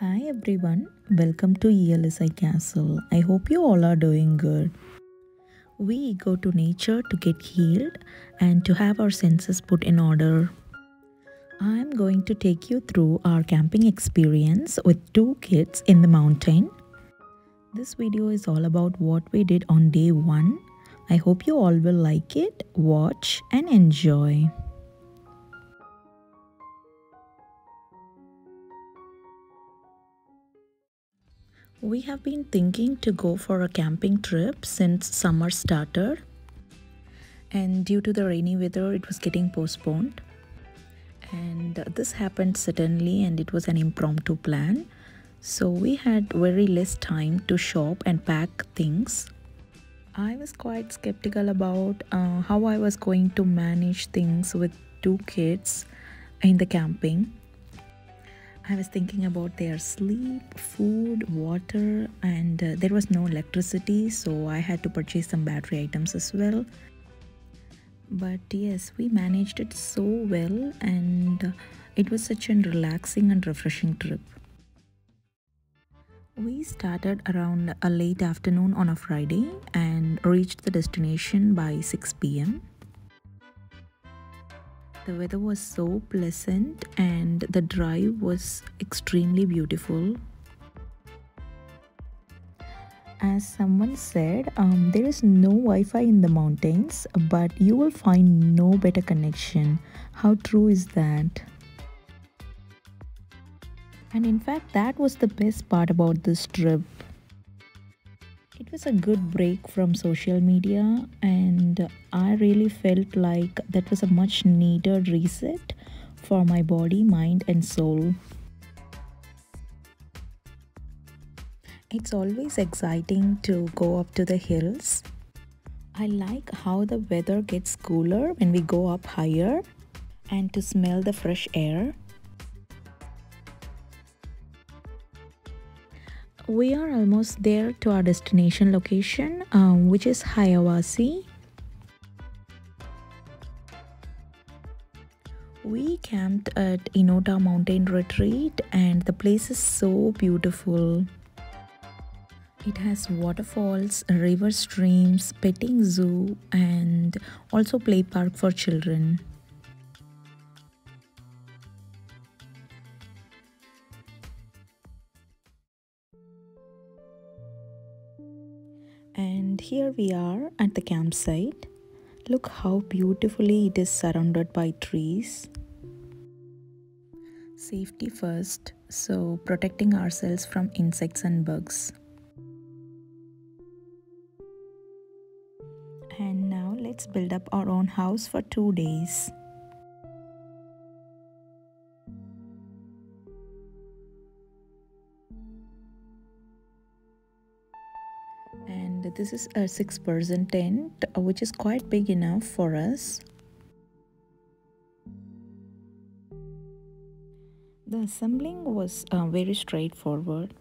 Hi everyone, welcome to ELSI Castle. I hope you all are doing good. We go to nature to get healed and to have our senses put in order. I'm going to take you through our camping experience with two kids in the mountain. This video is all about what we did on day one. I hope you all will like it, watch, and enjoy. We have been thinking to go for a camping trip since summer started, and due to the rainy weather, it was getting postponed. And this happened suddenly, and it was an impromptu plan. So we had very less time to shop and pack things. I was quite skeptical about uh, how I was going to manage things with two kids in the camping I was thinking about their sleep, food, water, and uh, there was no electricity, so I had to purchase some battery items as well. But yes, we managed it so well, and uh, it was such a relaxing and refreshing trip. We started around a late afternoon on a Friday and reached the destination by 6 pm. The weather was so pleasant and the drive was extremely beautiful. As someone said, um, there is no Wi Fi in the mountains, but you will find no better connection. How true is that? And in fact, that was the best part about this trip. It a good break from social media, and I really felt like that was a much needed reset for my body, mind, and soul. It's always exciting to go up to the hills. I like how the weather gets cooler when we go up higher and to smell the fresh air. We are almost there to our destination location um, which is Hiawassee. We camped at Enota Mountain Retreat and the place is so beautiful. It has waterfalls, river streams, petting zoo and also play park for children. Here we are at the campsite. Look how beautifully it is surrounded by trees. Safety first, so protecting ourselves from insects and bugs. And now let's build up our own house for two days. And this is a six person tent uh, which is quite big enough for us. The assembling was uh, very straightforward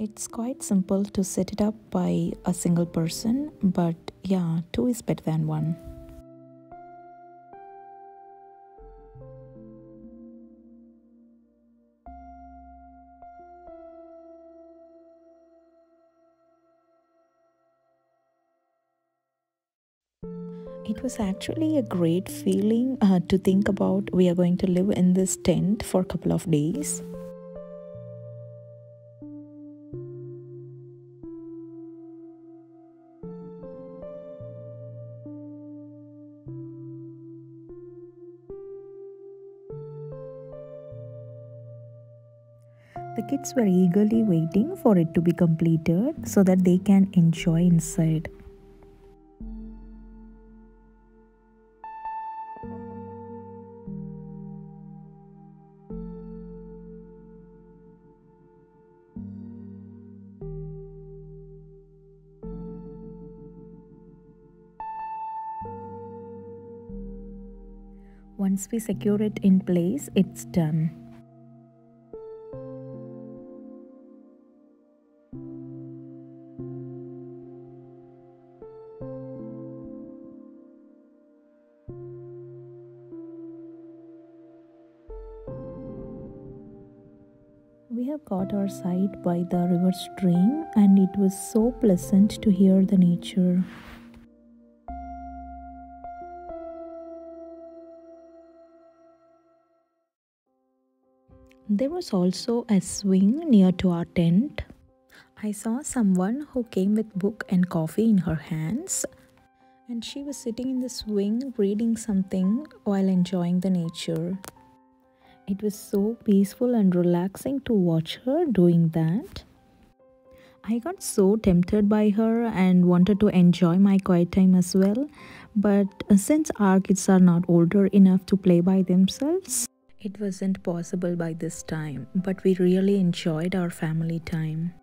It's quite simple to set it up by a single person, but yeah, two is better than one. It was actually a great feeling uh, to think about we are going to live in this tent for a couple of days. The kids were eagerly waiting for it to be completed so that they can enjoy inside. Once we secure it in place, it's done. We have got our site by the river stream and it was so pleasant to hear the nature. There was also a swing near to our tent. I saw someone who came with book and coffee in her hands and she was sitting in the swing reading something while enjoying the nature. It was so peaceful and relaxing to watch her doing that. I got so tempted by her and wanted to enjoy my quiet time as well. But uh, since our kids are not older enough to play by themselves, it wasn't possible by this time. But we really enjoyed our family time.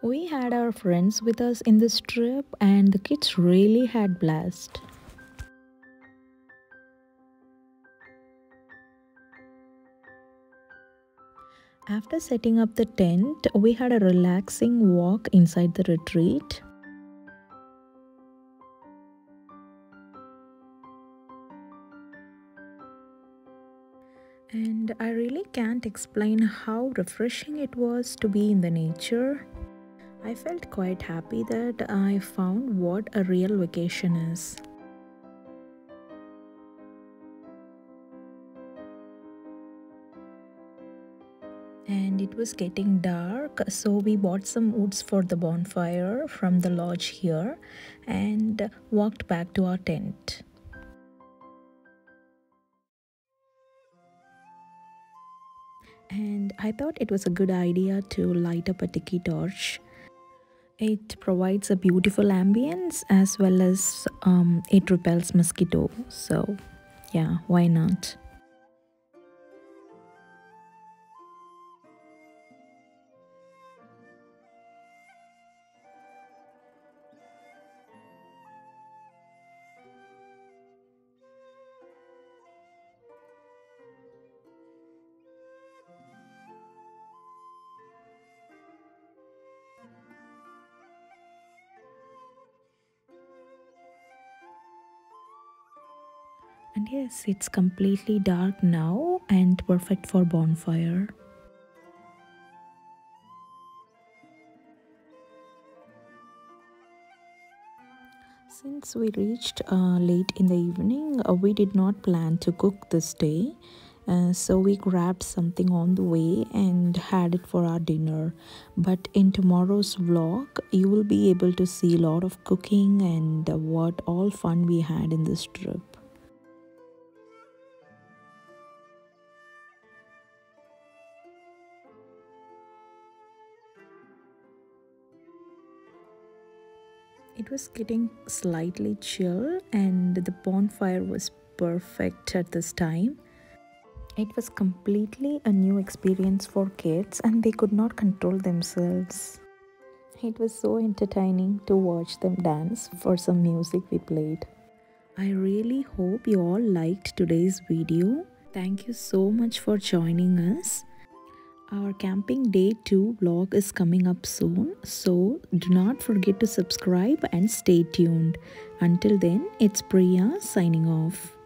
We had our friends with us in this trip and the kids really had blast. After setting up the tent, we had a relaxing walk inside the retreat. And I really can't explain how refreshing it was to be in the nature. I felt quite happy that I found what a real vacation is. And it was getting dark, so we bought some woods for the bonfire from the lodge here and walked back to our tent. And I thought it was a good idea to light up a tiki torch it provides a beautiful ambience as well as um, it repels mosquito. So yeah, why not? And yes, it's completely dark now and perfect for bonfire. Since we reached uh, late in the evening, uh, we did not plan to cook this day. Uh, so we grabbed something on the way and had it for our dinner but in tomorrow's vlog you will be able to see a lot of cooking and uh, what all fun we had in this trip It was getting slightly chill and the bonfire was perfect at this time. It was completely a new experience for kids and they could not control themselves. It was so entertaining to watch them dance for some music we played. I really hope you all liked today's video. Thank you so much for joining us. Our camping day 2 vlog is coming up soon, so do not forget to subscribe and stay tuned. Until then, it's Priya signing off.